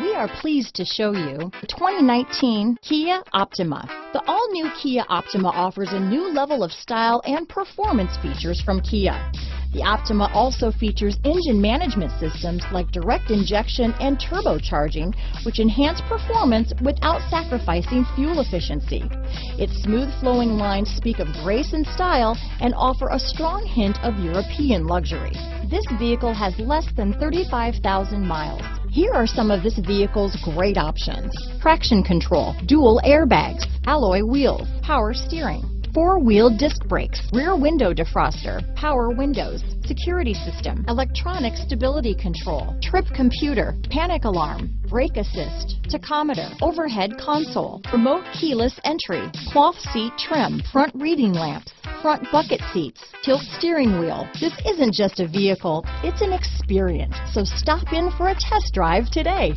We are pleased to show you the 2019 Kia Optima. The all-new Kia Optima offers a new level of style and performance features from Kia. The Optima also features engine management systems like direct injection and turbocharging, which enhance performance without sacrificing fuel efficiency. Its smooth flowing lines speak of grace and style and offer a strong hint of European luxury. This vehicle has less than 35,000 miles. Here are some of this vehicle's great options. Traction control, dual airbags, alloy wheels, power steering, four-wheel disc brakes, rear window defroster, power windows, security system, electronic stability control, trip computer, panic alarm, brake assist, tachometer, overhead console, remote keyless entry, cloth seat trim, front reading lamps, front bucket seats, tilt steering wheel. This isn't just a vehicle, it's an experience. So stop in for a test drive today.